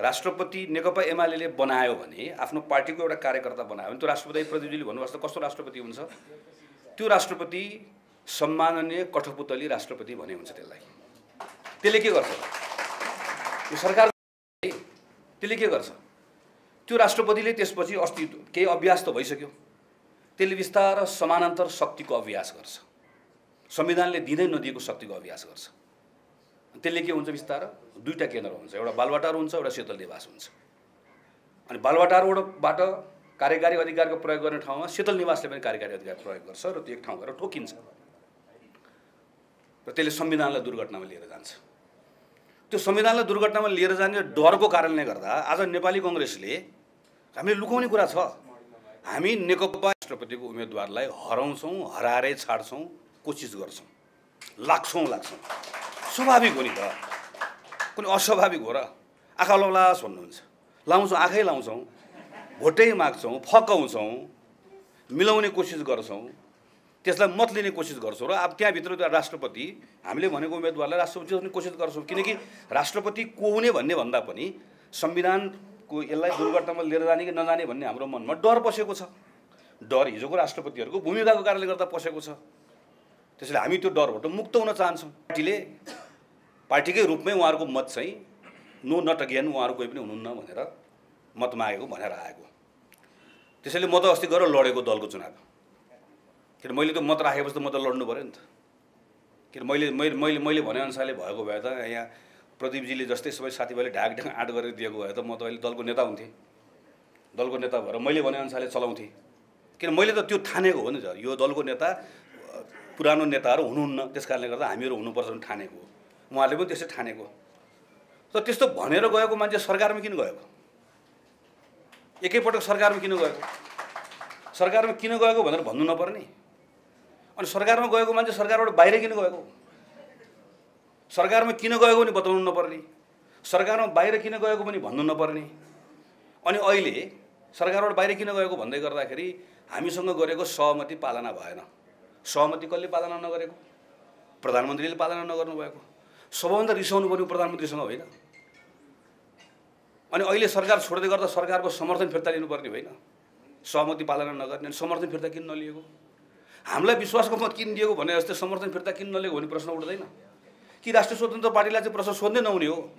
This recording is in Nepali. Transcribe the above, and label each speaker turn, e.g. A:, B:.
A: राष्ट्रपति नेकपा एमाले बनायो भने आफ्नो पार्टीको एउटा कार्यकर्ता बनायो भने त्यो राष्ट्रपति प्रतिनिधिले भन्नुभएको छ कस्तो राष्ट्रपति हुन्छ त्यो राष्ट्रपति सम्माननीय कठपुतली राष्ट्रपति भने हुन्छ त्यसलाई। त्यसले के गर्छ? यो सरकार त्यसले के गर्छ? त्यो राष्ट्रपतिले त्यसपछि अस्ति केही अभ्यास त भइसक्यो। त्यसले बिस्तार समानान्तर शक्तिको अभ्यास गर्छ। संविधानले दिँदै नदिएको शक्तिको अभ्यास गर्छ। त्यसले के हुन्छ बिस्तार? दुईवटा केन्द्र हुन्छ। एउटा बालवाटार हुन्छ एउटा शीतल निवास हुन्छ। अनि बालवाटारबाट कार्यकारी अधिकारको प्रयोग गर्ने ठाउँमा शीतल निवासले पनि कार्यकारी अधिकार प्रयोग गर्छ र त्यो एक ठाउँ गएर ठोकिन्छ। र त्यसले संविधानलाई दुर्घटनामा लिएर जान्छ। त्यो संविधानलाई दुर्घटनामा लिएर जाने डरको कारणले गर्दा आज नेपाली कङ्ग्रेसले हामीले लुकाउने कुरा छ। हामी नेकपा राष्ट्रपतिको उम्मेदवारलाई हराउँछौँ हराएरै छाड्छौँ कोसिस गर्छौँ। लाग्छौँ लाग्छौँ। स्वाभाविक हो नि त। कुनै अस्वाभाविक हो र। आँखा लौलास भन्नुहुन्छ। लाउँछौँ आँखै लाउँछौँ। भोटै माग्छौँ फकाउँछौँ। मिलाउने कोसिस गर्छौँ। त्यसलाई मत लिने कोसिस गर्छौँ र अब त्यहाँभित्र त्यो राष्ट्रपति हामीले भनेको उम्मेदवारलाई राष्ट्रपति जिताउने कोसिस गर्छौँ। किनकि राष्ट्रपति को हुने भन्ने भन्दा पनि संविधानको यसलाई दुर्घटनामा लिएर जाने कि नजाने भन्ने हाम्रो मनमा डर पसेको छ। डर हिजोको राष्ट्रपतिहरूको भूमिकाको कारणले गर्दा पसेको छ। त्यसैले हामी त्यो डरबाट मुक्त हुन चाहन्छौँ। पार्टीले पार्टीकै रूपमै उहाँहरूको मत चाहिँ नो नट अगेन उहाँहरू कोही पनि हुनुहुन्न भनेर मत मागेको भनेर आएको। त्यसैले म त अस्ति गएर लडेको दलको चुनाव। किन मैले त्यो मत राखेपछि त म त लड्नु पऱ्यो नि त। किन मैले मैले मैले मैले भनेअनुसारले भएको भए त यहाँ प्रदीपजीले जस्तै सबै साथीभाइले ढाक ढाक आँट गरेर दिएको भए त म त अहिले दलको नेता हुन्थेँ। दलको नेता भएर मैले भनेअनुसारले चलाउँथेँ। किन मैले त त्यो ठानेको हो नि त। यो दलको नेता पुरानो नेताहरू हुनुहुन्न। त्यस कारणले गर्दा हामीहरू हुनुपर्छ भने ठानेको हो। उहाँहरूले पनि त्यसै ठानेको। तर त्यस्तो भनेर गएको मान्छे सरकारमा किन गएको? एकैपटक सरकारमा किन गएको? सरकारमा किन गएको भनेर भन्नु नपर्ने। अनि सरकारमा गएको मान्छे सरकारबाट बाहिर किन गएको? सरकारमा किन गएको पनि बताउनु नपर्ने। सरकारमा बाहिर किन गएको पनि भन्नु नपर्ने। अनि अहिले सरकारबाट बाहिर किन गएको भन्दै गर्दाखेरि हामीसँग गरेको सहमति पालना भएन। सहमति कसले पालना नगरेको? प्रधानमन्त्रीले पालना नगर्नु भएको सबभन्दा रिसाउनु पर्ने प्रधानमन्त्रीसँग होइन। अनि अहिले सरकार छोड्दै गर्दा सरकारको समर्थन फिर्ता लिनुपर्ने होइन। सहमति पालना नगर्ने अनि समर्थन फिर्ता किन नलिएको? हामीलाई विश्वासको मत किन दिएको भने जस्तै समर्थन फिर्ता किन नलिएको भन्ने प्रश्न उठ्दैन। कि राष्ट्रिय स्वतन्त्र पार्टीलाई चाहिँ प्रश्न सोध्नै नहुने हो?